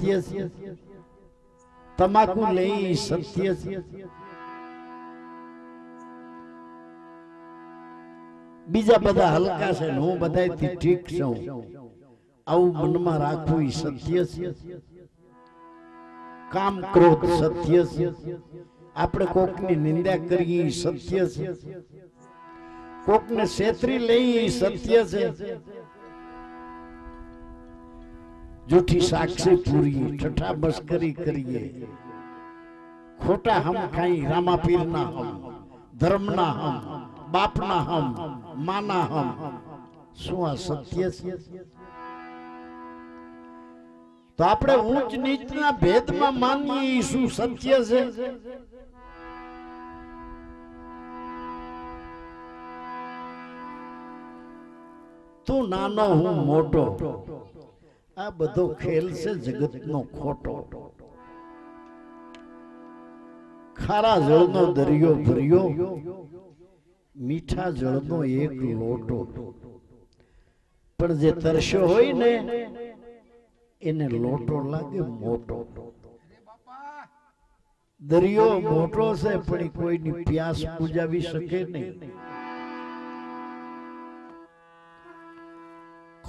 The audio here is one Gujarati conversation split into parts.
ખાઈ સત્ય છે તમાકુ લઈ સત્ય છે બીજા બધા હલકા છે ને હું બધાથી ઠીક છું આવું મનમાં રાખવું ઈ સત્ય છે કામ ક્રોધ સત્ય છે આપણે કોકની નિંદા કરીએ ઈ સત્ય છે કોકને છેતરી લઈએ ઈ સત્ય છે જૂઠી સાક્ષી પૂરીએ ઠઠા મસ્કરી કરીએ. ખોટા હમ ખાઈ રામાપીરના હમ, ધર્મના હમ, બાપના હમ, માના હમ. શું આ સત્ય છે? તો આપણે ઊંચ નીચના ભેદમાં માનીએ શું સત્ય છે? તું નાનો, હું મોટો. આ બધો ખેલ છે જગતનો ખોટો. ખારા જળનો દરિયો ભર્યો, મીઠા જળનો એક લોટો. પણ જે તરસ્યો હોય ને, એને લોટો લાગે મોટો. દરિયો મોટો છે, પણ કોઈની પ્યાસ બુજાવી શકે નહીં.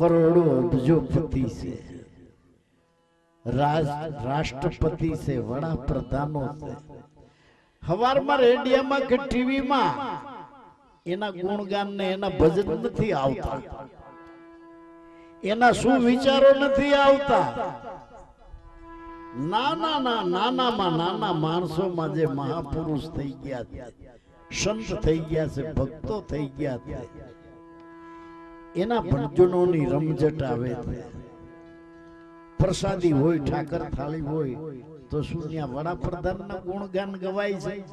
કરોડો અબજોપતિ છે. રાષ્ટ્રપતિ છે, વડાપ્રધાનો છે. હવારમાં રેડિયામાં કે ટીવીમાં એના ગુણગાન ને એના ભજન નથી આવતા. એના શું વિચારો નથી આવતા? નાના, ના, નાનામાં નાના માણસોમાં જે મહાપુરુષ થઈ ગયા છે, સંત થઈ ગયા છે, ભક્તો થઈ ગયા છે એના ભજનોની રમઝટ આવે પ્રસાદી હોય, ઠાકર થાળી હોય, તો શું વડાપ્રધાનના ગુણગાન ગવાય છે?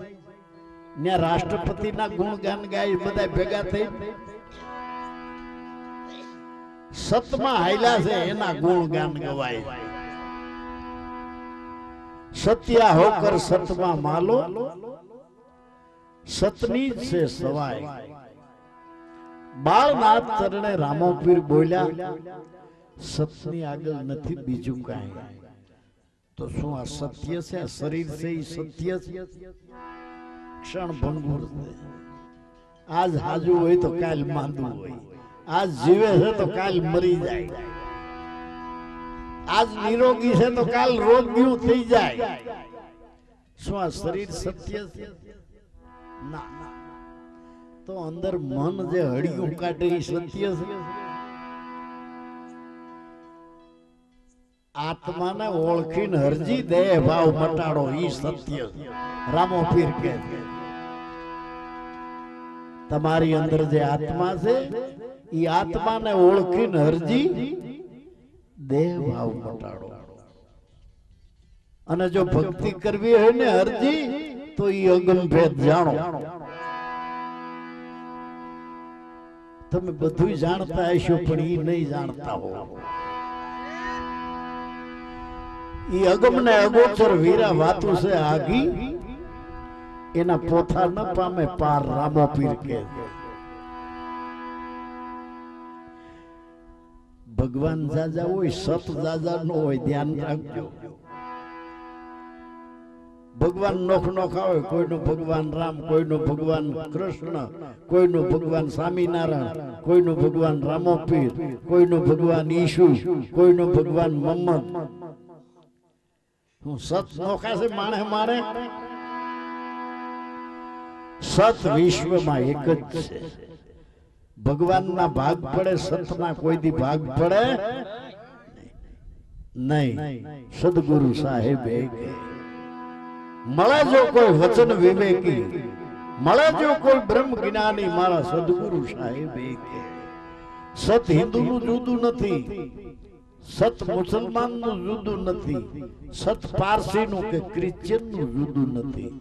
ત્યાં રાષ્ટ્રપતિના ગુણગાન ગાય બધા ભેગા થઈ. સતમાં હાયલા છે, એના ગુણગાન ગવાય. સત્યા હોકર સતમાં માલો. સતની છે સવાય. બાળનાથ ચરણે રામોપીર બોલ્યા, સતની આગળ નથી બીજું કાંઈ. તો શું આ સત્ય છે? આ શરીર છે એ સત્ય છે? ક્ષણ ભંગુર છે. આજ હાજુ હોય તો કાલ માંદું હોય. આજ જીવે છે તો કાલ મરી જાય. આજ નિરોગી છે તો કાલ રોગ્યું થઈ જાય. શું આ શરીર સત્ય છે? ના. તો અંદર મન જે હળિયું કાઢે એ સત્ય છે. આત્માને ઓળખીને હરજી દેહ ભાવ મટાડો એ સત્ય રામો પીર કે તમારી અંદર જે આત્મા છે, એ આત્માને ઓળખીને હરજી દેહ ભાવ મટાડો અને જો ભક્તિ કરવી હોય ને હરજી, તો એ અગમભેદ જાણો. તમે બધું જાણતા હશો, પણ એ નહીં જાણતા હો. એ અગમ ને અગોચર વીરા વાતું છે આગી, એના પોથા ન પામે, પાર રામો પીર કે. ભગવાન જાજા હોય, સત જાજા નો હોય, ધ્યાન રાખજો. ભગવાન નોખ નોખા આવે, કોઈનો ભગવાન રામ, કોઈનો ભગવાન કૃષ્ણ, કોઈનો ભગવાન સ્વામિનારાયણ, કોઈનો ભગવાન રામોપીર, કોઈનો ભગવાન ઈશુ, કોઈનો ભગવાન મમ્મદ હું સત નોખાશે માણે મારે સત વિશ્વમાં એક જ છે. ભગવાનના ભાગ પડે, સતના કોઈથી ભાગ પડે? નહીં. સદગુરુ સાહેબ એક. મળે જો કોઈ વચન વિવેકી, મળે જો કોઈ બ્રહ્મ જ્ઞાની મારા સદગુરુ સાહેબ કે, સત હિન્દુ નું જુદું નથી, સત મુસલમાનનું જુદું નથી, સત પારસી નું કે ક્રિશ્ચિયનનું જુદું નથી.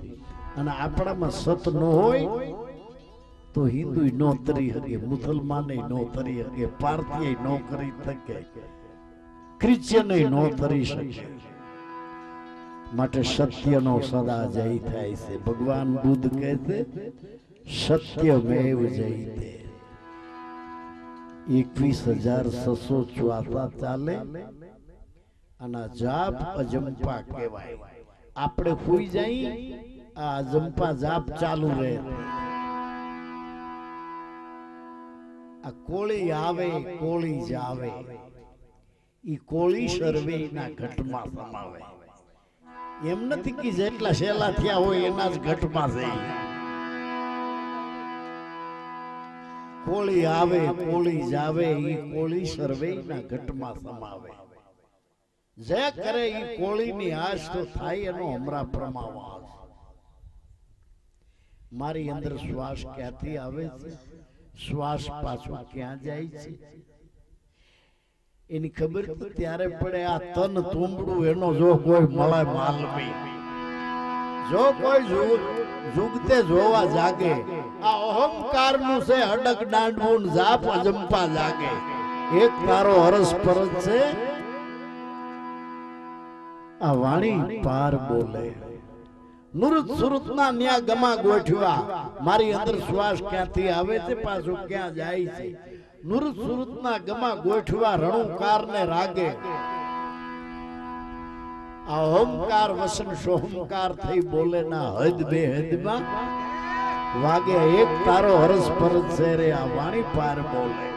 અને આપણામાં સત ન હોય, તો હિન્દુ નો તરી શકે, મુસલમાન નો તરી શકે, પારસી નો કરી શકે, ક્રિશ્ચિયન નો તરી શકે. માટે સત્યનો સદા જય થાય છે. ભગવાન બુદ્ધ કહે છે, સત્યમેવ જયતે એકવીસ હજાર છસો ચોથા ચાલે, અને જાપ અજંપા કહેવાય. આપણે સુઈ જાય, આ અજંપા જાપ ચાલુ રહે. આ કોળી આવે, કોળી જાવે ઈ કોળી સર્વે ના ઘટમાં સમાવે. એમ નથી કે જેટલા શેલા થયા હોય એના જ ઘટમાં છે. કોળી આવે, કોળી જાવે એ કોળી સર્વે ના ઘટમાં સમાવે. જે કરે એ કોળીની આશ તો થાય એનો હમરા પ્રમાવાસ મારી અંદર શ્વાસ ક્યાંથી આવે છે? શ્વાસ પાછો ક્યાં જાય છે? એની ખબર ત્યારે પડે આ તન તુંબડું એનો જો કોઈ મળે માલવી જો કોઈ જુગતે જોવા જાગે. આ અહંકારનું છે અડક દાંડવું જાપ અજંપા જાગે. એક તારો હરસ પરસ છે. આ વાણી પાર બોલે. નુરત સુરત ના ન્યા ગમા ગોઠવા મારી અંદર શ્વાસ ક્યાંથી આવે છે પાછું ક્યાં જાય છે? નુરત ગમા ગોઠવા રણુકાર ને રાગે. આ ઓમકાર વસન સોમકાર થઈ બોલે ના હદ બે હદમાં. વાગે એક તારો હરસ પરસ છે રે, આ વાણી પાર બોલે.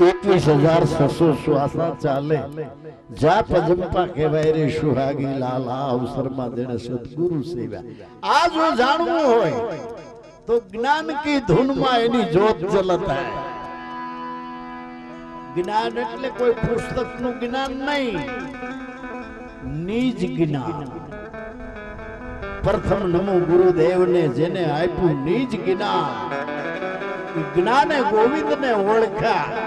એકવીસ હજાર છસો સુહાસા ચાલે. જા પજંપા કહેવાય રે સુહાગી લાલ, અવસરમાં જેને સદગુરુ સેવ્યા. આ જો જાણવું હોય, તો જ્ઞાન કી ધૂનમાં એની જોત જલતા જ્ઞાન એટલે કોઈ પુસ્તકનું જ્ઞાન નહીં, નિજ જ્ઞાન. પ્રથમ નમો ગુરુદેવને જેને આપ્યું નિજ જ્ઞાન. જ્ઞાને ગોવિંદને ઓળખ્યા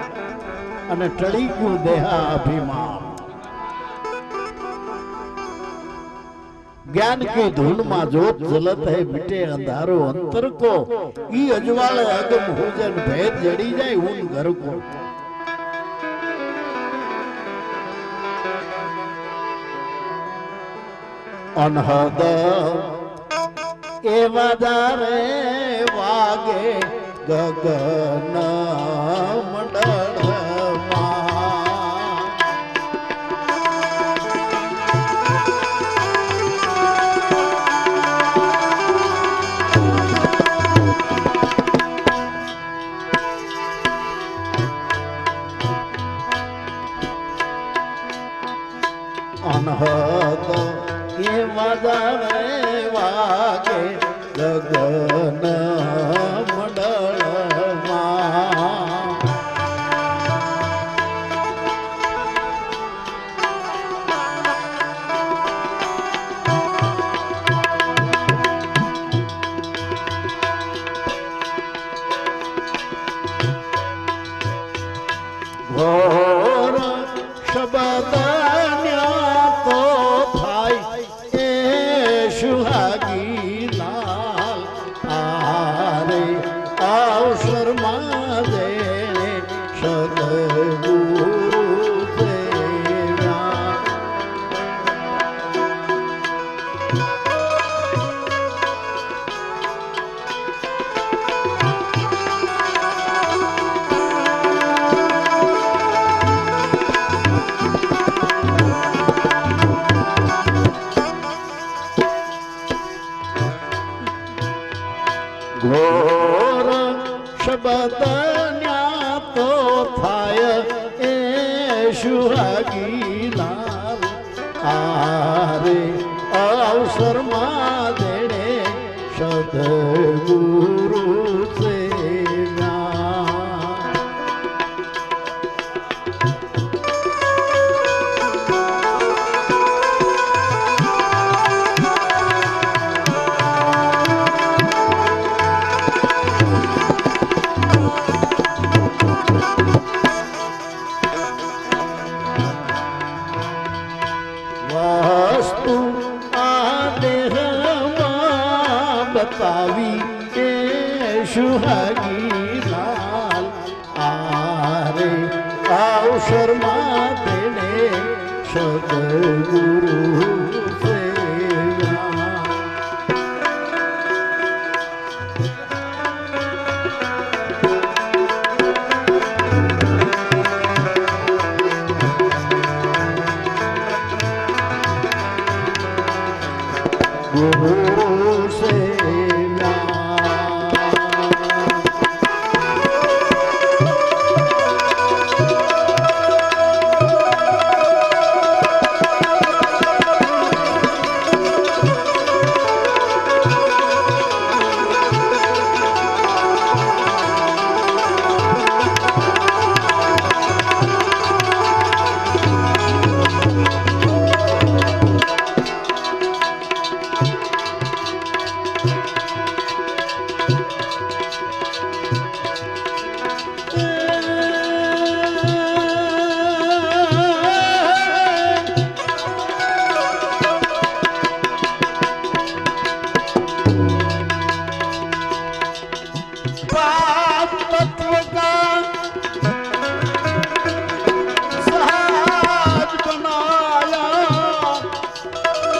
અને ટળી ગયું દેહા અભિમાન જ્ઞાન કે ધૂલમાં જોત જલત હે, મિટે અંધારો અંતર કો. ઈ અજવાળે અગમ હોજન ભેદ જડી જાય, ઊન ઘર કો. અનહદ, એવા દારે વાગે ગગન મંડળમાં અનહદ એ વદરે વાગે ગગન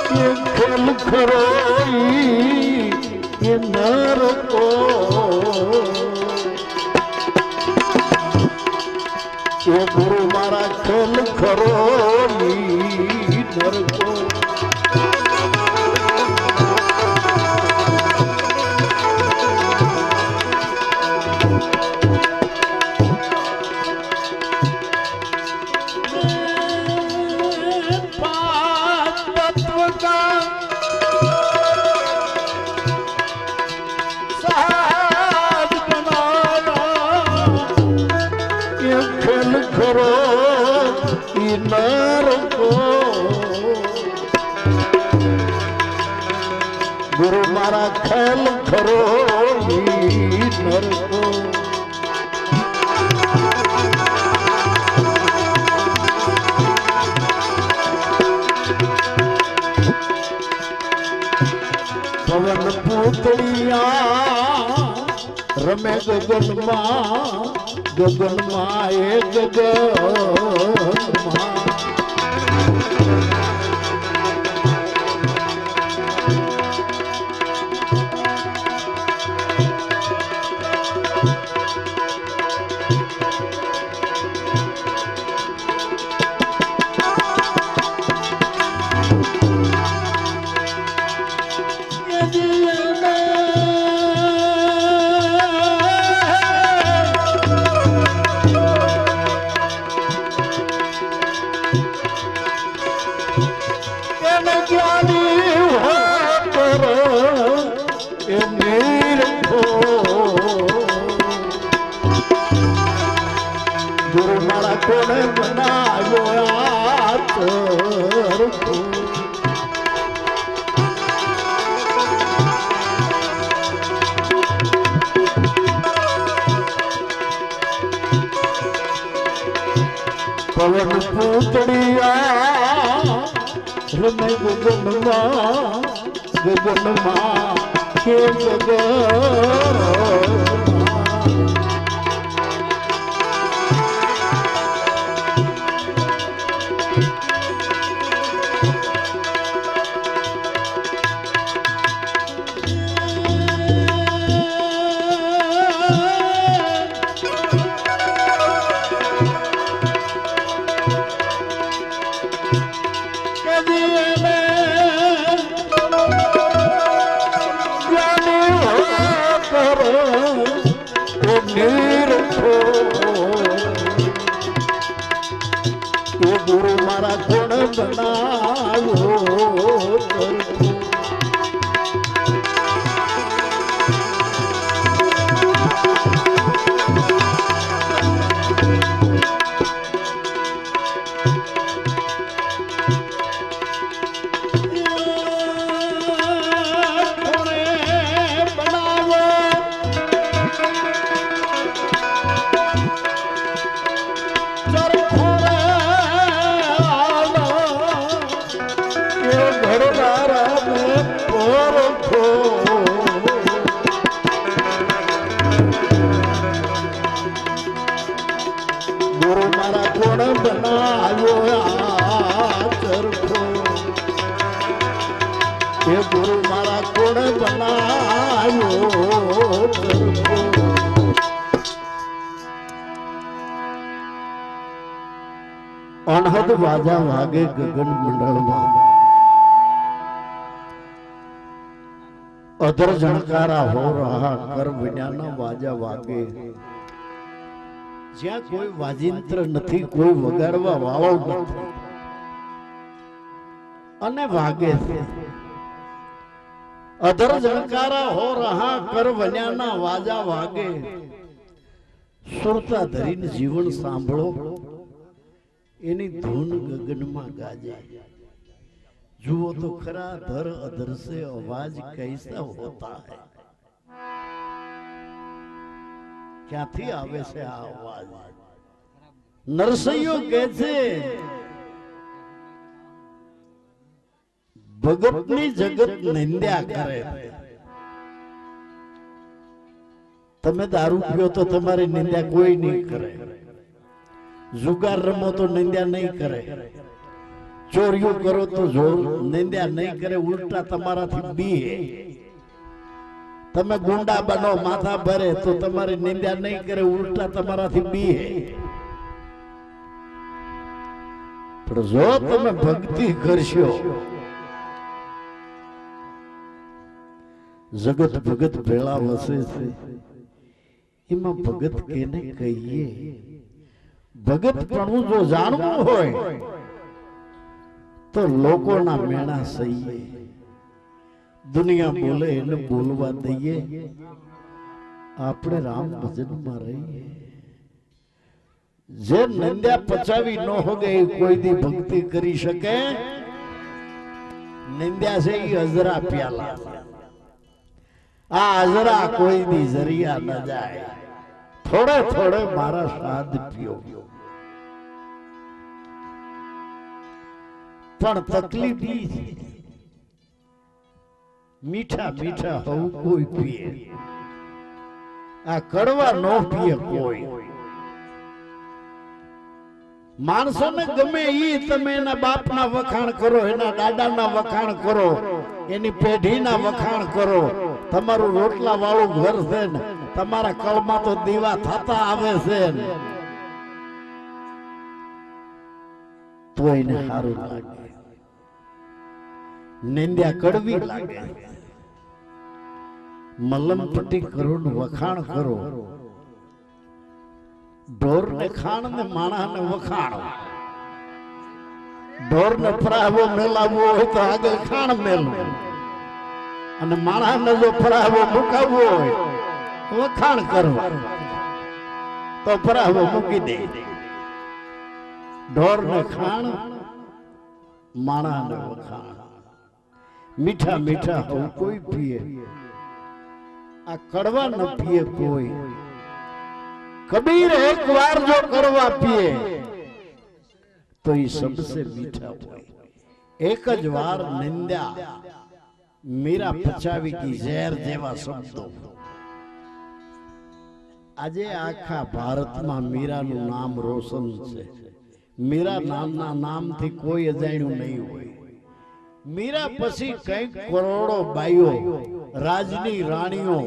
ખરો ઈ એ નરકો એ ગુરુ મારા ખેલ ખરો ઈ નરકો એ મારા કોને બનાવ્યો આ તરફો? પવન પૂતળિયા રમે ગગનમાં ગગનમાં કે ગગનમાં અણહદ વાજા વાગે ગગન મંડળમાં. અધર જણકારા હો રહા કર વિનાના વાજા વાગે. જ્યાં કોઈ વાજિંત્ર નથી, કોઈ વગાડવા વાળો નથી. અને વાગે છે. અધર ઝણકારા હો રહા કર વન્યાના વાજા વાગે. સુરતા ધરીને જીવન સાંભળો. એની ધૂન ગગનમાં ગાજે જુઓ તો ખરા ધર અધર સે અવાજ કૈસા હોતા હૈ. ક્યાંથી આવે છે આ અવાજ? નરસૈયો કે છે ભગતની જગત નિંદ્યા કરે. તમે દારૂ પીઓ તો તમારી નિંદ્યા કોઈ નહીં કરે. જુગાર રમો તો નિંદ્યા નહીં કરે. ચોરીઓ કરો તો નિંદ્યા નહીં કરે, ઉલટા તમારાથી બીએ તમે ગુંડા બનો, માથા ભરે તો તમારી નિંદ્યા નહીં કરે, ઉલટા તમારાથી બીએ પણ જો તમે ભક્તિ કરશો જગત ભગત ભેળા વસે છે. એમાં ભગત કેને કહીએ? ભગત પણ જો જાણવું હોય, તો લોકોના મેણા સહીએ. દુનિયા બોલે એને બોલવા દઈએ. આપણે રામ ભજનમાં રહીએ. જે નંદ્યા પચાવી ન હોગે એ કોઈ દી ભક્તિ કરી શકે? નિંદ્યા છે એ હજરા પ્યાલા. આ જરા કોઈની જરિયા ન જાય. થોડે થોડે મારા શ્રાદ્ધ પીઓ પણ તકલીફ ઈ છે. મીઠા મીઠા હોવું કોઈ પીએ. આ કડવા નો પીએ કોઈ. માણસોને ગમે ઈ તમે એના બાપના વખાણ કરો, એના દાદાના વખાણ કરો, એની પેઢીના વખાણ કરો. તમારું રોટલા વાળું ઘર છે ને, તમારા કળમાં તો દીવા થતા આવે છે ને. તો એને સારું લાગે. નિંદ્યા કડવી લાગે. મલમ પટ્ટી કરો ને વખાણ કરો. ઢોર ને ખાણ ને માણા ને વખાણ. ઢોર ને પ્રાવો મેલાવો હોય તો આગળ ખાણ મેલવું અને માણા જો પરાવો મુકાવવો હોય, વખાણ કરવા તો ફરાવો મૂકી દે. ઢોર ને ખાણ માણા ને વખાણ. મીઠા મીઠા હું કોઈ પીએ. આ કડવા ન પીએ કોઈ. કબીર એક વાર જો કરવા પીએ, તો એ સબસે મીઠા હોય. એક જ વાર નિંદ્યા. મીરા પચાવી કી ઝેર જેવા શબ્દો. આજે આખા ભારતમાં મીરાનું નામ રોશન છે. મીરા નામના નામથી કોઈ અજાણ્યું નહીં હોય. મીરા પછી કંઈક કરોડો બાઈઓ રાજની રાણીઓ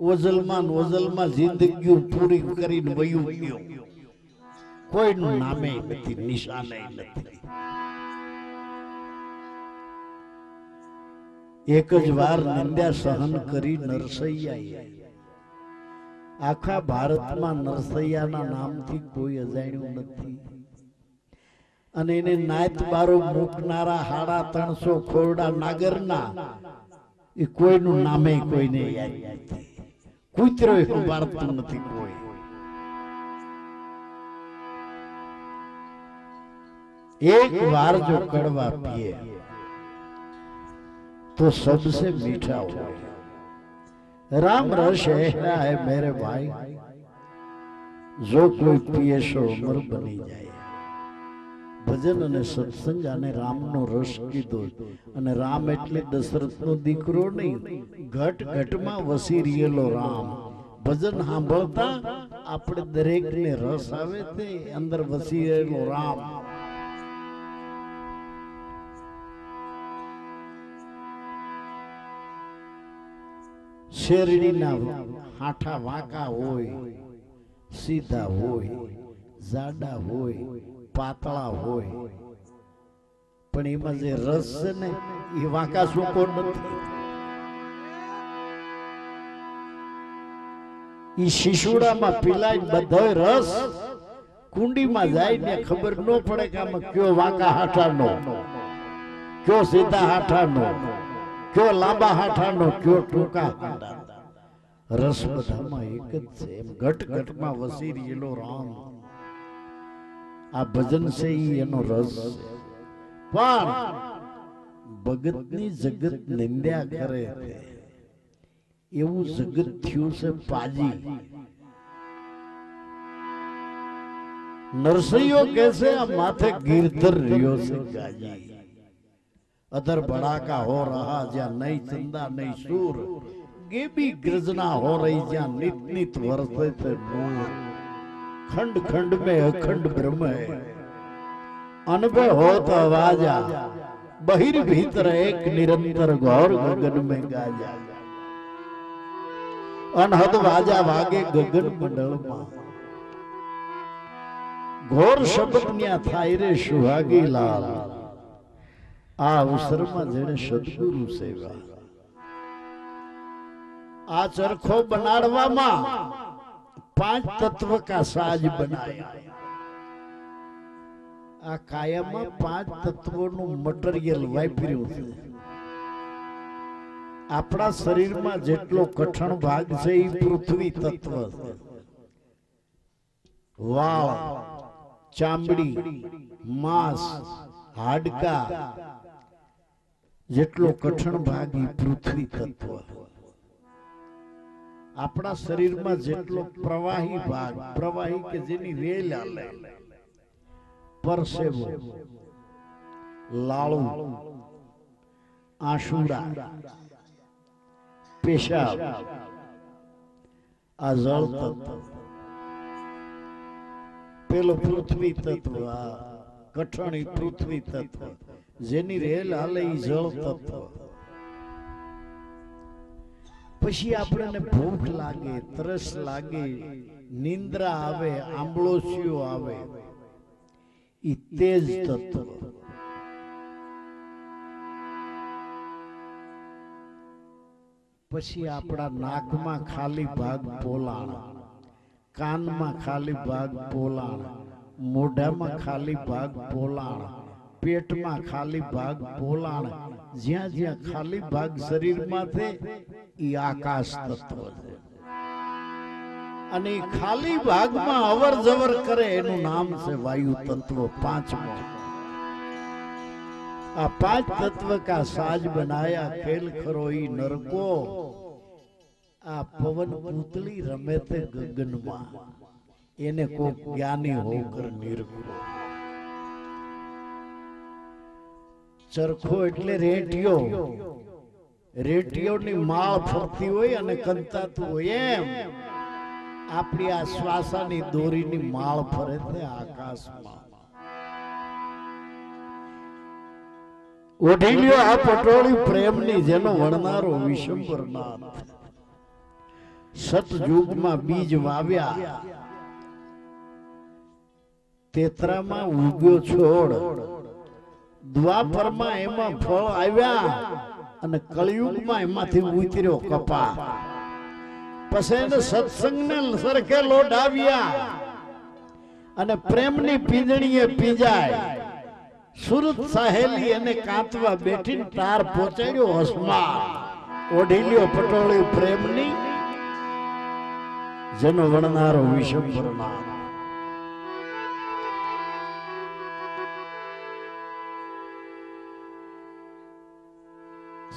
ઓઝલમાં ઓઝલમાં જિંદગીઓ પૂરી કરીને વયું ગયો. કોઈનું નામે નથી. નિશાને નથી. એક જ વાર નિંદ્યા સહન કરી નરસૈયા આખા ભારતમાં નરસૈયાના નામથી કોઈ અજાણ્યું નથી. અને એને નાત બારો મૂકનારા હાડા ત્રણસો ખોરડા નાગરના, એ કોઈનું નામે કોઈને યાદ નથી. કૂતરો સંભાળતું નથી કોઈ. એક વાર જો કડવા પીએ તો सबसे मीठा હોય राम रस ऐसा है मेरे भाई જો કોઈ પીએ સો અમર બની જાય ભજન અને સત્સંગ અને રામનો રસ કીધો અને રામ એટલે દશરથનો દીકરો નહીં ઘટ ઘટમાં વસી રહેલો રામ ભજન સાંભળતા આપણે દરેકને રસ આવે તે અંદર વસી રહેલો રામ શેરડીના હાઠા વાંકા હોય, સીધા હોય, જાડા હોય, પાતળા હોય. પણ એમાં જે રસ છે ને, એ વાંકા સૂકો નથી. એ શિશુડામાં પીલાય બધો રસ, કુંડીમાં જાય ને ખબર ન પડે કે આમાં કયો વાંકા હાઠાનો, કયો સીધા હાઠાનો. કયો લાંબા હાઠાનો કયો ટૂંકા હાઠા રસ બધામાં એક જ છે. એમ ઘટ ઘટમાં વસી રહેલો રામ. આ ભજન છે એ એનો રસ. છે. પણ ભગતની જગત નિંદ્યા કરે એવું જગત થયું છે પાજી. નરસૈયો કે છે, આ માથે ગીરધર રહ્યો છે ગાજી. અધર ભડાકા હો રહા જ્યાં નહીં ચંદા નહીં સૂર गेबी गर्जना हो रही जहाँ नित नित वर्षे थे नूर खंड खंड में अखंड ब्रह्म है અનભે હોત અવાજા બહિર ભીતર એક નિરંતર ઘોર ગગન में ગાજા અનહદ વાજા વાગે ગગન મંડળમાં ઘોર શબ્દ ન્યા થાય રે સુહાગી લાલ આ અવસરમાં જેને સદગુરુ સેવા. આ ચરખો બનાડવામાં પાંચ તત્વ કા સાજ બનાયા. આ કાયામાં પાંચ તત્વોનું મટીરિયલ વાપર્યું છે. આપણા શરીરમાં જેટલો કઠણ ભાગ છે એ પૃથ્વી તત્વ છે. વાળ, ચામડી, માંસ, હાડકા જેટલો કઠણ ભાગ એ પૃથ્વી તત્વ. આપણા શરીરમાં જેટલો પ્રવાહી ભાગ પ્રવાહી કે જેની વેલ આલે પરસેવો લાળુ આંસુડા પેશાબ આ જળ તત્વ. પેલો પૃથ્વી તત્વ આ કઠણી પૃથ્વી તત્વ. જેની રેલ હાલે જળ તત્વ. પછી આપણને ભૂખ લાગે તરસ લાગે નિંદ્રા આવે આંબળોસિયો આવે. એ તેજ તત્વ. પછી આપણા નાકમાં ખાલી ભાગ પોલાણ. કાનમાં ખાલી ભાગ પોલાણ. મોઢામાં ખાલી ભાગ પોલાણ. પેટમાં ખાલી ભાગ બોલાણ જ્યાં જ્યાં ખાલી ભાગ શરીરમાં છે એ આકાશ તત્વ છે. અને ખાલી ભાગમાં અવર જવર કરે, એનું નામ છે વાયુ તત્વ પાંચમો. આ પાંચ તત્વ કા સાજ બનાયા, ખેલ ઈ નરકો. આ પવન પૂતળી રમે તે ગગનમાં. એને કોઈ જ્ઞાની હોકર નિર્ગુણ. ચરખો એટલે રેટિયો રેટિયોની માળ ફરતી હોય અને કંતાતું હોય એમ. આપણી આ શ્વાસાની દોરીની માળ ફરે છે આકાશમાં. ઓઢીલ્યો આ પટોળી પ્રેમની જેનો વણનારો વિશંબરનાથ સતયુગમાં બીજ વાવ્યા. તેતરામાં ઉગ્યો છોડ. દ્વાપરમાં એમાં ફળ આવ્યા અને કળિયુગમાં એમાંથી ઉતર્યો કપા પછી એને સત્સંગને સરખે લોઢાવ્યા અને પ્રેમની પીંજણીએ પીંજાય. સુરત સાહેલી એને કાંતવા બેઠીને તાર પહોંચાડ્યો હસમા ઓઢીલ્યો પટોળી પ્રેમની. જેનો વણનારો વિશંભરનાથ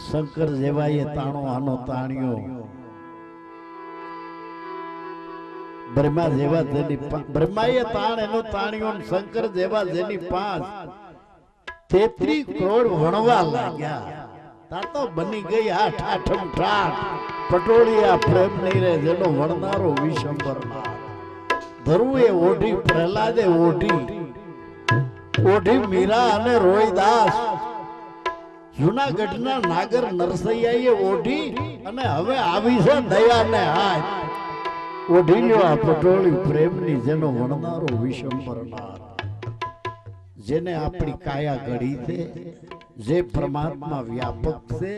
શંકર જેવાએ તાણો આનો તાણ્યો. બ્રહ્મા જેવા જેની બ્રહ્માએ તાણ એનો તાણ્યો શંકર જેવા જેની પાંચ. તેત્રી કરોડ વણવા લાગ્યા. તા તો બની ગઈ આઠ આઠમ ઠાઠ. પટોળિયા પ્રેમ નહીં રે જેનો વણનારો વિશંબર ધરુએ ઓઢી, પ્રહલાદે ઓઢી. ઓઢી મીરા અને રોહિદાસ. જુનાગઢના નાગર નરસૈયાએ ઓઢી અને હવે આવી છે દયાને હાથ ઓઢી લ્યો આ પટોળી પ્રેમની જેનો વણનારો વિશંબરનાર જેને આપણી કાયા ઘડી છે, જે પરમાત્મા વ્યાપક છે,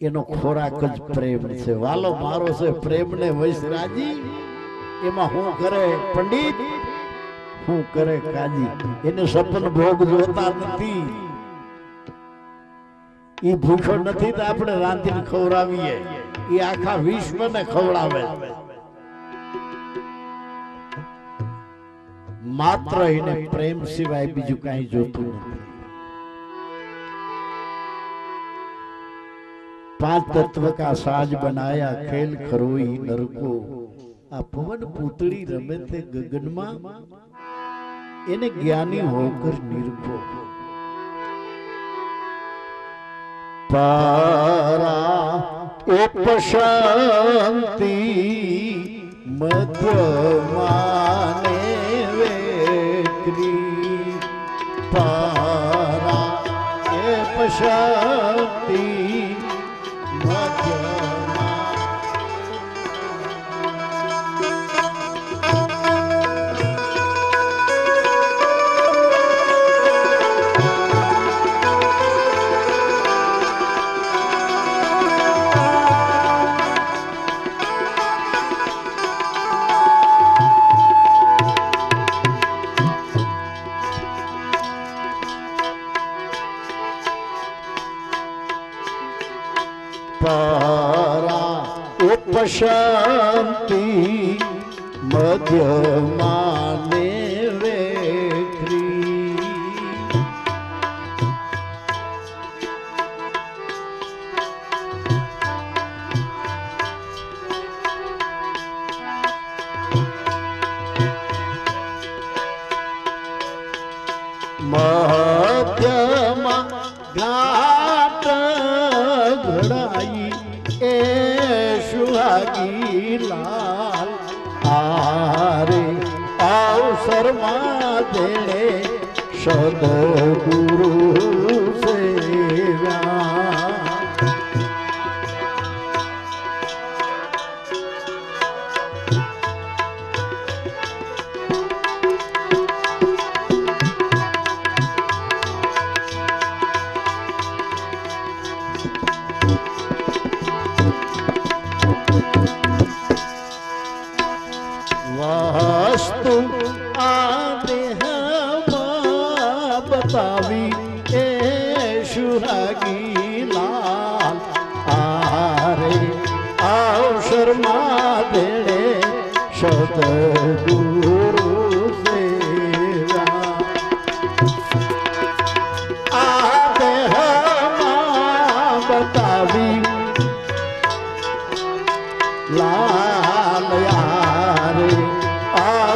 એનો ખોરાક જ પ્રેમ છે. વાલો, મારો છે પ્રેમને વૈસરાજી એમાં હું કરે પંડિત? હું કરે કાજી? એને સપન ભોગ જોતા નથી. એ ભૂખો નથી તો આપણે રાંધીને ખવડાવીએ. એ આખા વિશ્વને ખવડાવે. માત્ર એને પ્રેમ સિવાય બીજું કઈ જોતું નથી. પાંચ તત્વ કા સાજ બનાયા, ખેલ ખરોઈ નરકો. આ પવન પૂતળી રમે તે ગગનમાં એને જ્ઞાની હોકર નિર્ભો. પારા ઉપશાંતિ મધ્યમાને વેકરી પારા ઉપશાંતિ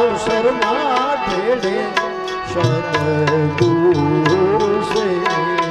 અવસર માથેડે સદગુરુ સેવા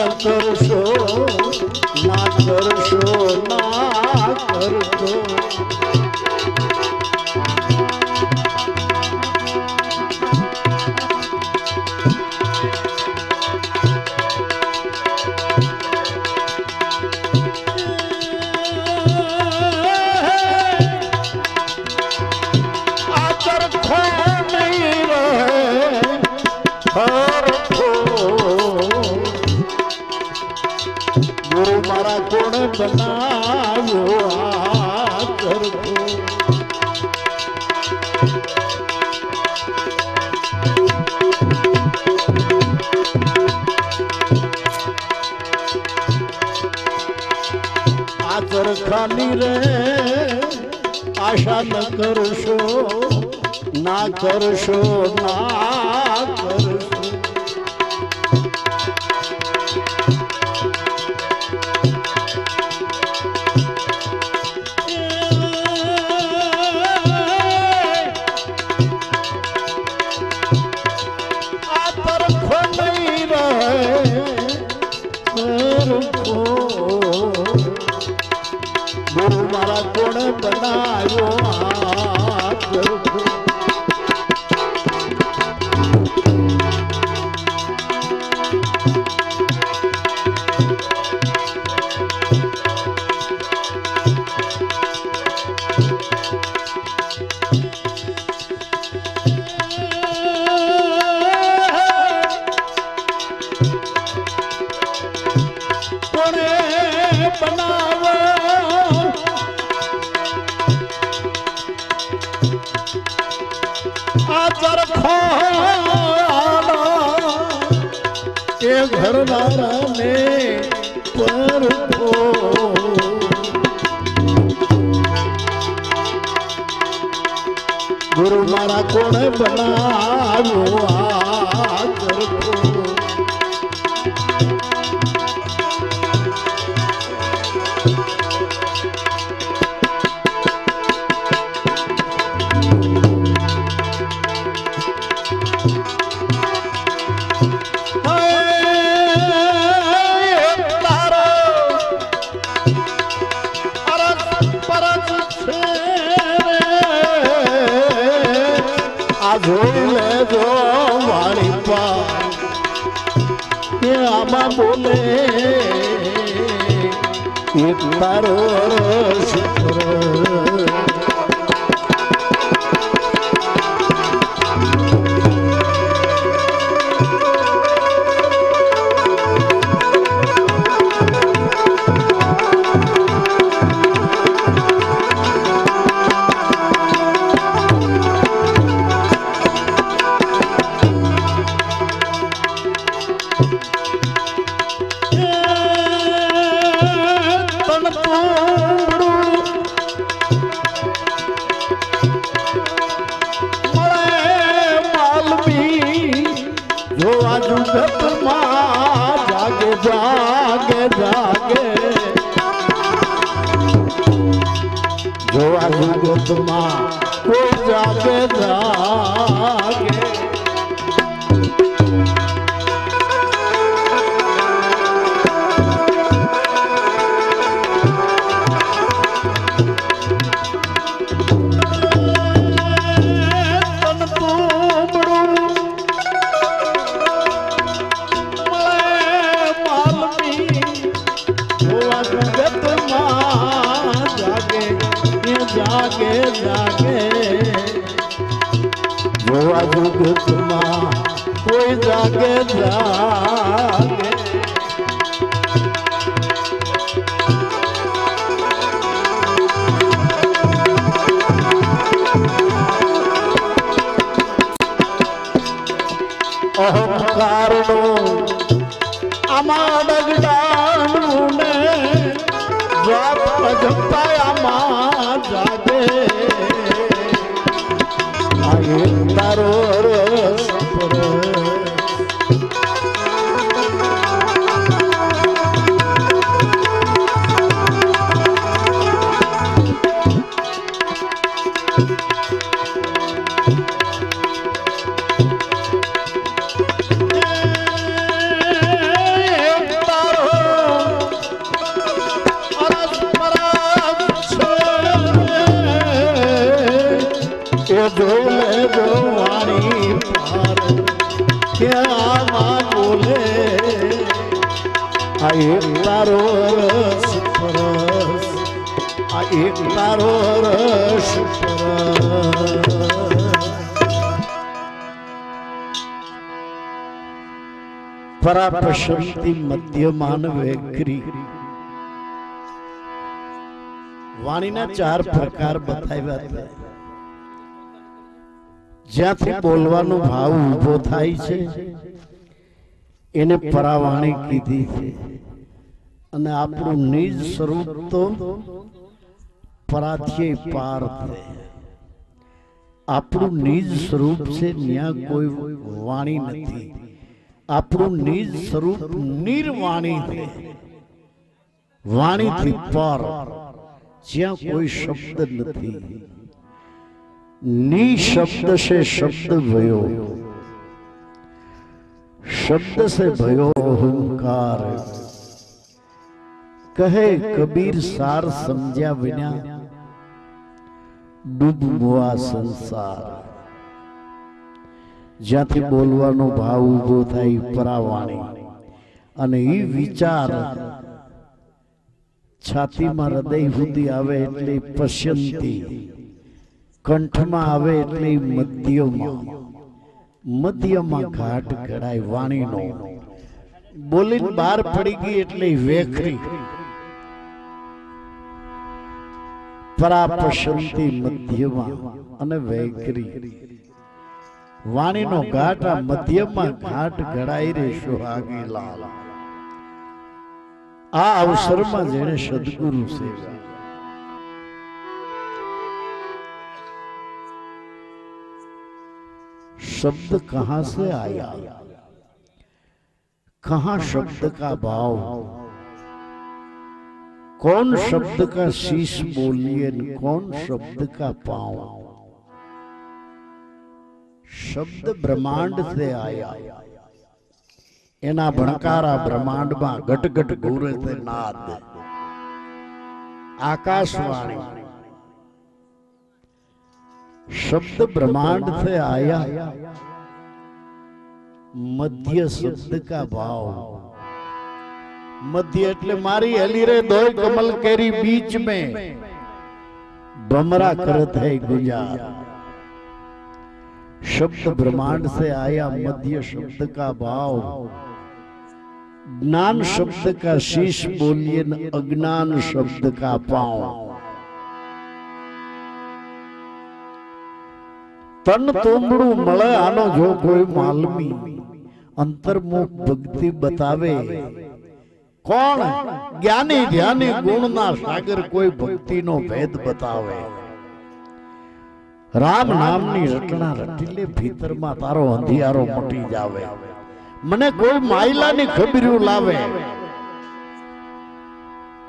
આશા ન જાગે જાગે. જોવા જગતમાં કોઈ જાગે જાગે. પરાપશંતિ મધ્યમાન વેકરી વાણીના ચાર પ્રકાર બતાવ્યા હતા. જ્યાંથી બોલવાનો ભાવ ઊભો થાય છે, એને પરાવાણી કીધી છે. અને આપણું નિજ સ્વરૂપ તો પરાથી પાર છે આપણું નિજ સ્વરૂપ છે ત્યાં કોઈ વાણી નથી. આપણું નિજ સ્વરૂપ નિર્વાણી વાણીથી પર. જ્યાં કોઈ શબ્દ નથી. ની શબ્દ છે શબ્દ ભયો. શબ્દ સે ભયો અહંકાર કહે કબીર સાર સમજ્યા વિના. ડૂબવા સંસાર. જ્યાંથી બોલવાનો ભાવ ઊભો થાય પરાવાણી. અને એ વિચાર છાતીમાં હૃદય સુધી આવે એટલે પશ્યંતી. કંઠમાં આવે એટલે મધ્યમાં. મધ્યમાં ઘાટ ઘડાય વાણીનો. બોલીને બહાર પડી ગઈ એટલે વેખરી. પરાપશંતિ મધ્યમાં અને વેખરી. વાણીનો ઘાટ આ મધ્યમાં ઘાટ ઘડાઈ રે સુહાગી લાલ આ અવસરમાં જેણે સદગુરુ સેવા शब्द कहां से आया कहां शब्द का भाव कौन शब्द का शीश बोलिए न कौन शब्द का पांव શબ્દ બ્રહ્માંડ से आया એના ભણકારા બ્રહ્માંડમાં ઘટઘટ ઘૂરે તે નાદ આકાશવાણી शब्द ब्रह्मांड से आया मध्य शब्द का भाव मध्य એટલે મારી હલી રે દોય કમલ કેરી बीच में बमरा करत है गुजार शब्द ब्रह्मांड से आया मध्य शब्द का भाव ज्ञान शब्द का शीश बोलिए न अज्ञान शब्द का पांव તન તોમડું મળે આનો જો કોઈ માલમી અંતર્મુખ ભક્તિ બતાવે કોણ જ્ઞાની ધ્યાની ગુણના સાગર કોઈ ભક્તિનો ભેદ બતાવે રામ નામની રટણા રટીલે ભીતરમાં તારો અંધિયારો મટી જાવે. મને કોઈ માયલાની ખબર્યું લાવે.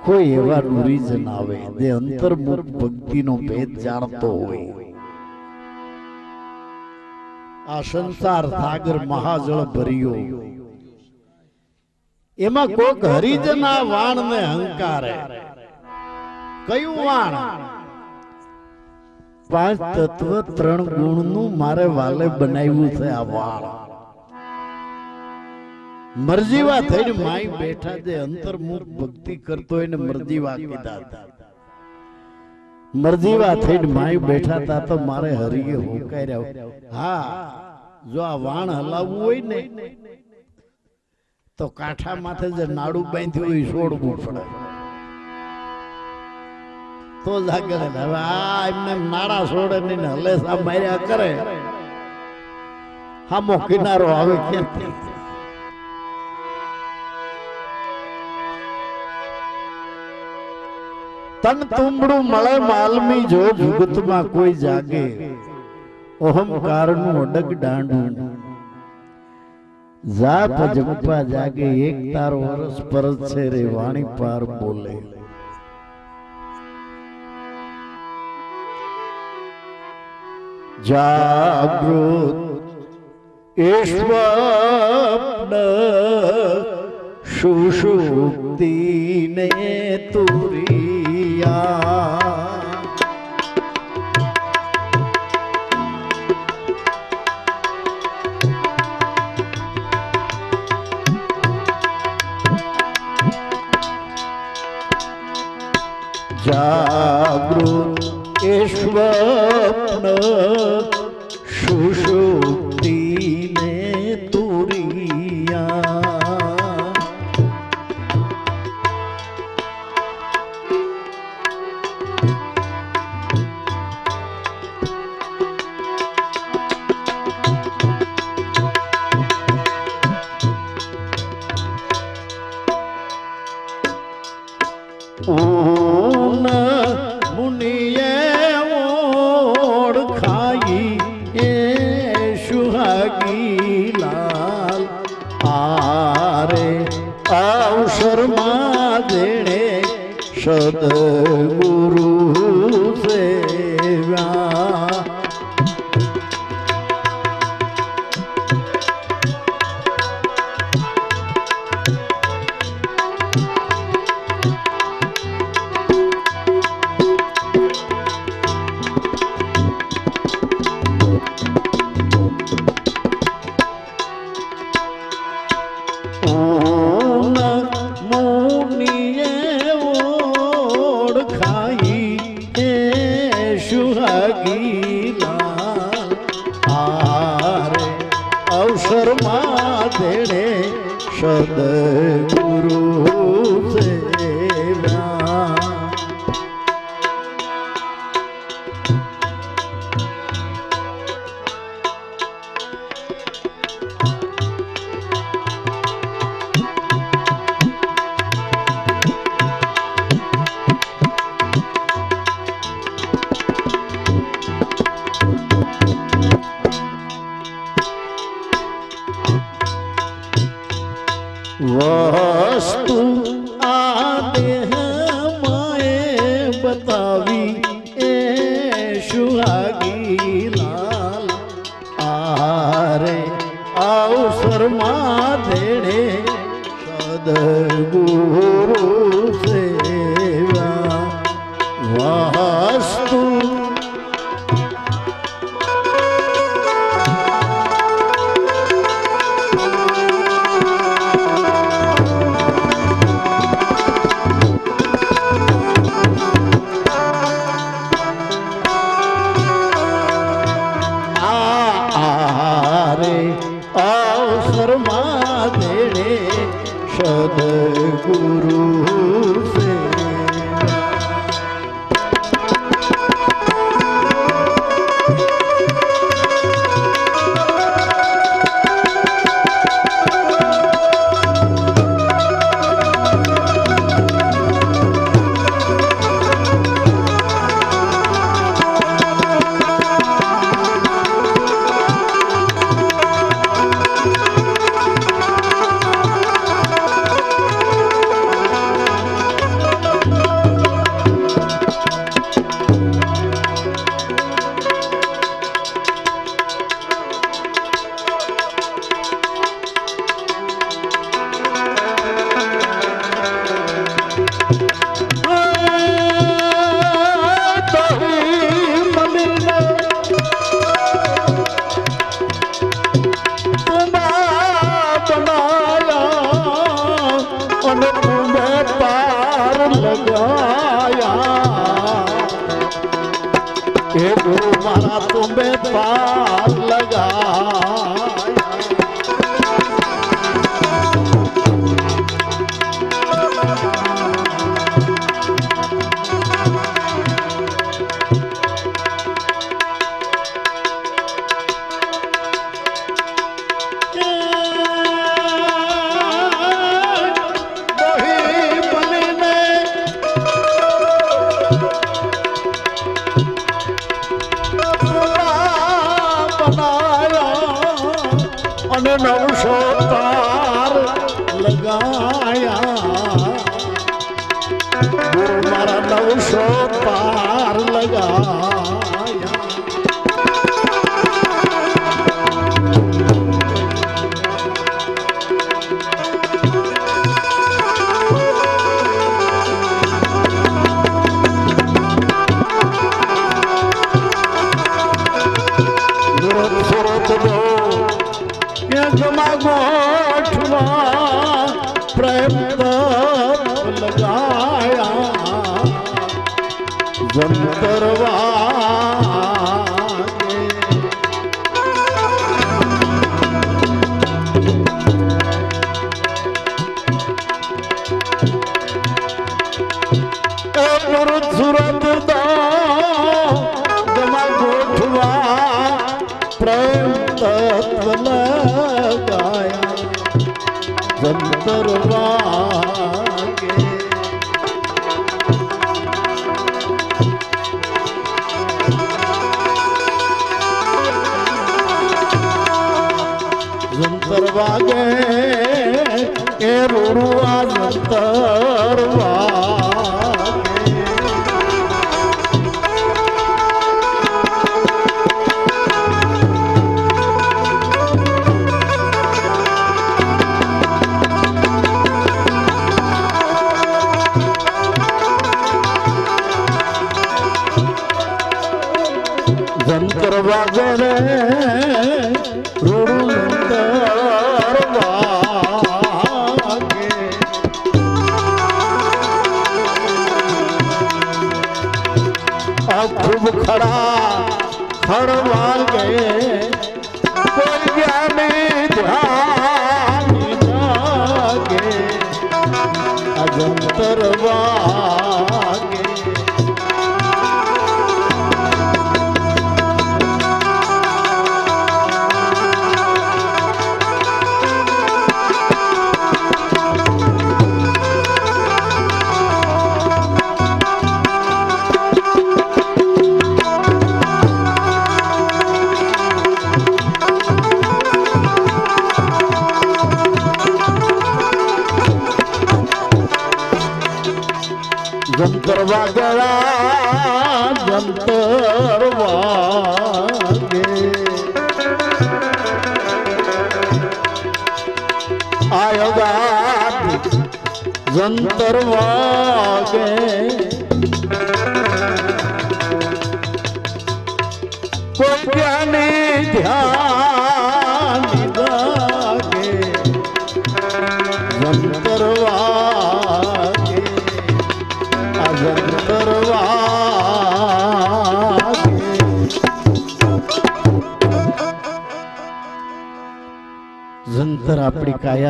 કોઈ એવા નુરીજન આવે જે અંતર્મુખ ભક્તિનો ભેદ જાણતો હોય. આ સંસાર સાગર મહાજળ ભર્યો. એમાં કોક હરિજન વાણ ને હંકારે. કયું વાણ? પાંચ તત્વ ત્રણ ગુણનું મારે વાલે બનાવ્યું છે આ વાળ. મરજીવા થઈને માય બેઠા જે અંતર્મુખ ભક્તિ કરતો એને મરજીવા કીધા હતા. મરજીવા થઈને માય બેઠા તા તો મારે હરીએ હોકાર્યા. હા, જો આ વાણ હલાવવું હોય ને, તો કાંઠા માથે જે નાડું બાંધ્યું હોય છોડવું પડે. તો જાગે ને, હવે આ એમને નાળા છોડે ને હલેસા માર્યા કરે. હામો કિનારો આવે ક્યાંથી? તન તુંબડું મળે માલમી જો જુગતમાં કોઈ જાગે. અહંકારનું અડગ દાંડું. જાપ જપવા જાગે, એક તારો વરસ પરત છે રે, વાણી પાર બોલે. જાગૃત એ સ્વપ્ન સુષુપ્તિને તુરિયા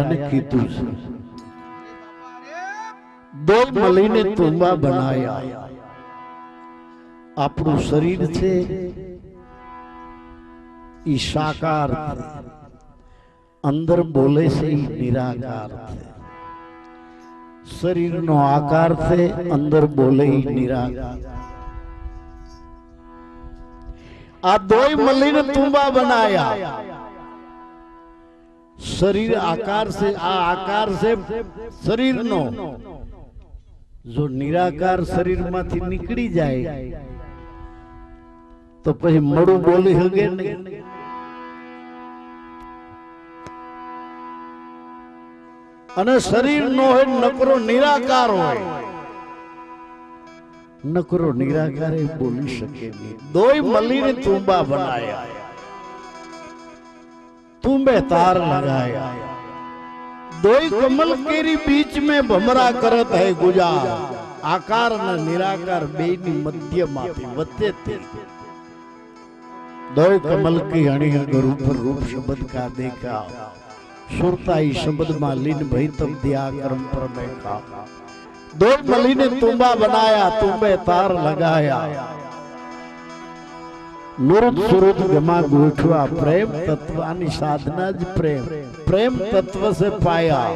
આપણી કીધું છે બે મળીને તુંબા બનાયા આપણું શરીર છે ઈ સાકાર અંદર બોલે છે ઈ નિરાકાર શરીરનો આકાર છે અંદર બોલે ઈ નિરાકાર આ દોય મળીને તુંબા બનાયા શરીર આકાર છે આ આકાર છે શરીરનો. જો નિરાકાર શરીરમાંથી નીકળી જાય તો પછી મળું બોલી હગે નહીં. અને શરીર નો હોય નકરો નિરાકાર હોય. નકરો નિરાકાર એ બોલી શકે નહીં. દોય મળીને તુંબા બનાયા. पुंबे तार लगाया। दो कमल केरी बीच में भमरा करत है गुजार। आकार न निराकार बेनी मध्य माथे वत्ते ते। दो कमल की हणी अगर ऊपर रूप शब्द का देखा। सुरता ही शब्द मा लीन भई तब दिया कर्म पर बैठा। दो मलिन तुम्बा बनाया तुम्बे तार लगाया। નુરત સુરત ગમા ગોઠવા પ્રેમ તત્વાની સાધના જ પ્રેમ. પ્રેમ તત્વ સે પાયા.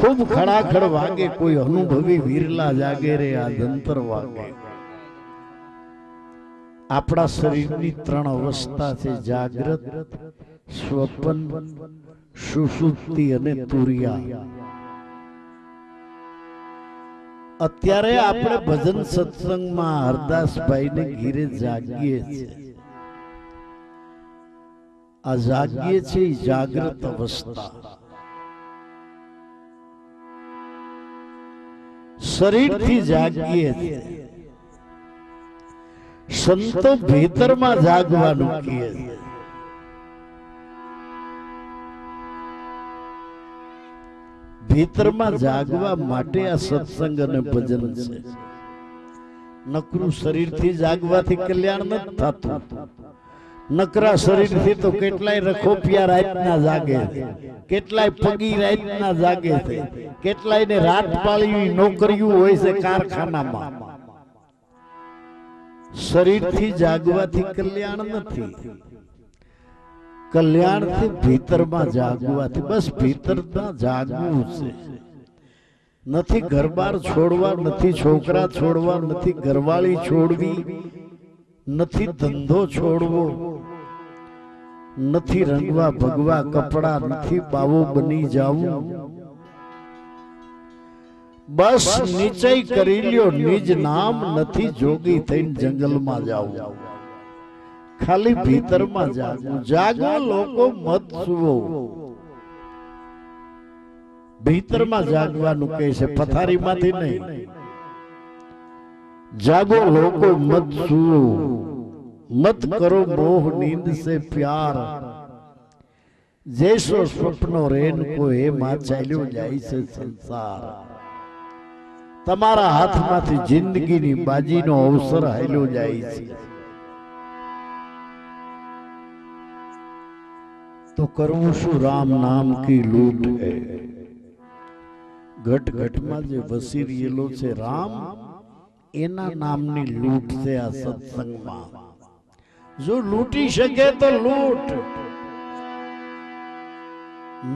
ખૂબ ખડાખડ વાગે, કોઈ અનુભવી વીરલા જાગે રે આ જંતર વાગે. આપણા શરીરની ત્રણ અવસ્થા છે, જાગ્રત, સ્વપન, સુસુપ્તિ અને તુરિયા. અત્યારે આપણે ભજન સત્સંગમાં હરદાસભાઈને ઘીરે જાગીએ છીએ. આ જાગીએ છીએ જાગૃત અવસ્થા. શરીરથી જાગીએ છીએ. સંતો ભીતરમાં જાગવાનું કહે છે ભીતરમાં જાગવા માટે આ સત્સંગ અને ભજન છે. નકરું શરીરથી જાગવાથી કલ્યાણ નથી થતું. નકરા શરીરથી તો કેટલાય રખોપિયા રાતના જાગે કેટલાય પગી રાતના જાગે છે. કેટલાય ને રાત પાળી નોકરીઓ હોય છે કારખાનામાં. શરીરથી જાગવાથી કલ્યાણ નથી. કલ્યાણથી ભીતરમાં જાગવાથી, બસ ભીતરમાં જાગવું છે. નથી ઘરબાર છોડવા, નથી છોકરા છોડવા, નથી ઘરવાળી છોડવી, નથી ધંધો છોડવો, નથી રંગવા, ભગવા, કપડા, નથી બાવો બની જાવું. બસ નીચે કરી લ્યો, નિજ નામ નથી જોગી થઈને જંગલમાં જાવું. ખાલી ભીતરમાં જાગવું જાગો લોકો મત સુવો ભીતરમાં જાગવાનું કહે છે પથારીમાંથી નહીં. જાગો લોકો મત સુવો મત કરો મોહ નીંદ સે પ્યાર. જૈસો સ્વપ્નો રેન કો હે માં ચાલ્યો જાય છે સંસાર. તમારા હાથમાંથી જિંદગીની બાજીનો અવસર હાલ્યો જાય છે. તો કરવું શું રામ નામ કી લૂટ હે ઘટ ઘટમાં જે વસી રહેલો છે રામ, એના નામની લૂંટ છે આ સત્સંગમાં. જો લૂંટી શકે તો લૂંટ.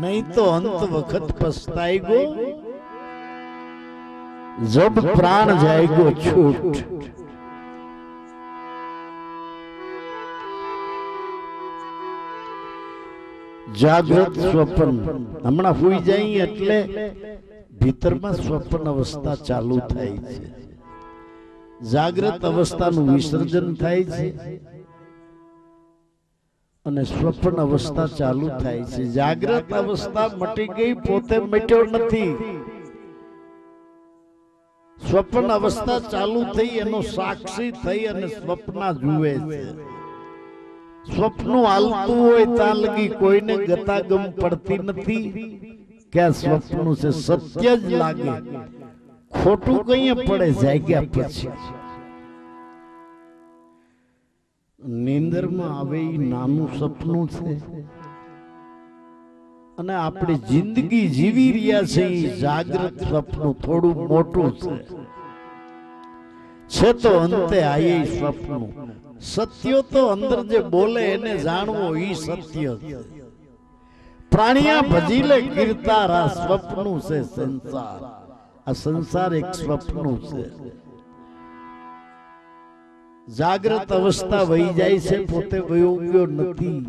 નહીં તો અંત વખત પસ્તાઈ ગયો. જબ પ્રાણ જાય ગયો છૂટ. જાગૃત સ્વપ્ન. હમણાં હુઈ જાય એટલે ભીતરમાં સ્વપ્ન અવસ્થા ચાલુ થાય છે. જાગૃત અવસ્થાનું વિસર્જન થાય છે. અને સ્વપ્ન અવસ્થા ચાલુ થાય છે. જાગૃત અવસ્થા મટી ગઈ, પોતે મટ્યો નથી. સ્વપ્ન અવસ્થા ચાલુ થઈ, એનો સાક્ષી થઈ અને સ્વપ્ન જુએ છે. સ્વપ્ન હાલતું હોય ત્યાં કોઈને ગતાગમ પડતી નથી. કે આ સ્વપ્ન છે? સત્ય જ લાગે. ખોટું કઈ પડે જાગ્યા પછી. નીંદરમાં આવે એ નાનું સપનું છે. અને આપણે જિંદગી જીવી રહ્યા છે એ જાગૃત સપનું થોડું મોટું છે. છે તો અંતે આયે સપનું સત્યો તો અંદર જે બોલે એને જાણવો ઈ સત્ય છે પ્રાણિયા ભજીલે કીર્તાર સ્વપ્નું છે સંસાર. આ સંસાર એક સ્વપ્નું છે. જાગ્રત અવસ્થા વહી જાય છે પોતે વયો ગયો નથી.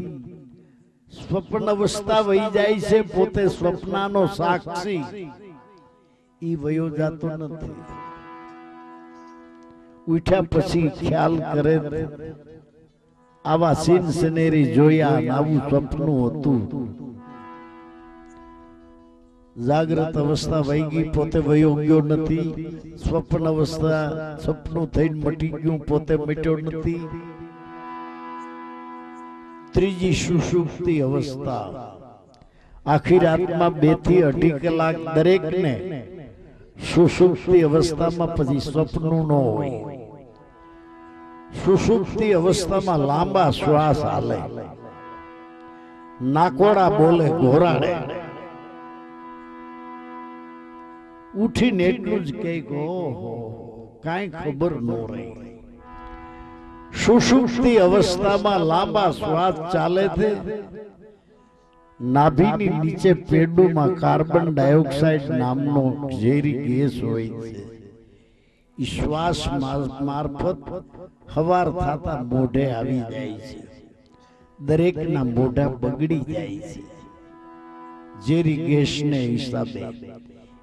સ્વપ્ન અવસ્થા વહી જાય છે પોતે સ્વપ્નાનો સાક્ષી. ઈ વયો જાતો નથી. ઉઠ્યા પછી ખ્યાલ કરે. આવા સીન સિનેરી જોયા આવું સપનું હતું. જાગ્રત અવસ્થા વૈગી પોતે વયો ગયો નથી. સ્વપ્ન અવસ્થા સપનું થઈને મટી ગયું, પોતે મટ્યો નથી. ત્રીજી સુષુપ્તિ અવસ્થા. આખી રાતમાં બેથી અઢી કલાક દરેકને સુષુપ્તિ અવસ્થામાં પછી સ્વપ્નું ન હોય. સુષુપ્તિ અવસ્થામાં લાંબા શ્વાસ હાલે નાકોડા બોલે ઘોરાડે ઉઠીને એટલું જ કે, ઓહો, કાંઈ ખબર ન રહી. સુષુપ્તિ અવસ્થામાં લાંબા શ્વાસ ચાલે છે. નાભીની નીચે પેડુમાં કાર્બન ડાયોક્સાઇડ નામનો ઝેરી ગેસ હોય છે. ઈ શ્વાસ મારફત હવાર થતા મોઢે આવી જાય છે. દરેકના મોઢા બગડી જાય છે. ઝેરી ગેસને હિસાબે.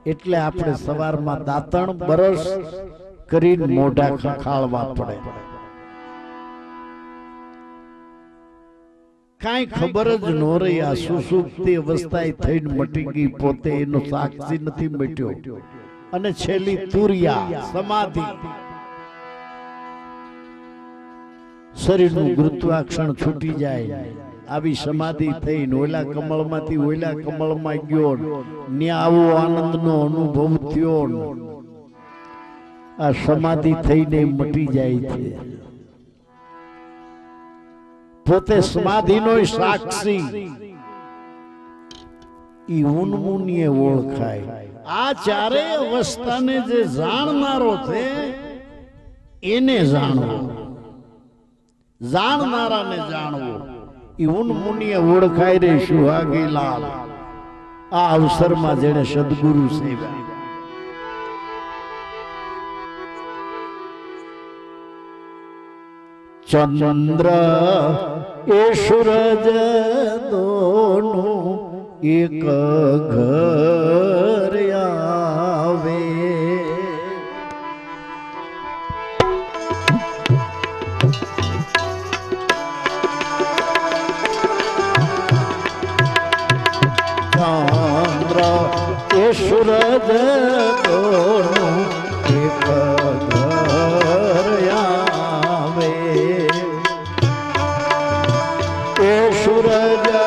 એટલે આપણે સવારમાં દાંતણ બરસ કરીને મોઢા ખખાળવા પડે. કાંઈ ખબર જ ન રહી આ સુસુપ્તિ અવસ્થાએ થઈને મટી ગઈ, પોતે એનો સાક્ષી નથી મટ્યો. અને છેલ્લી તુરિયા સમાધિ. શરીરનું ગુરુત્વાકર્ષણ છૂટી જાય. આવી સમાધિ થઈને ઓલા કમળમાંથી ઓલા કમળમાં ગયો ને આવો આનંદનો અનુભવ થયો આ સમાધિ થઈને મટી જાય છે. પોતે સમાધિનો સાક્ષી. ઈ ઉન્મુનિએ ઓળખાય. આ ચારેય અવસ્થાને જે જાણનારો છે, એને જાણવો. જાણનારાને જાણવો. એ ઉન મુનિએ ઓળખાય રે સુહાગી લાલ આ અવસરમાં જેને સદગુરુ સેવા ચંદ્ર એ સૂરજ દોનું એક ઘર. સૂરજ ઘર આવે એ સૂરજ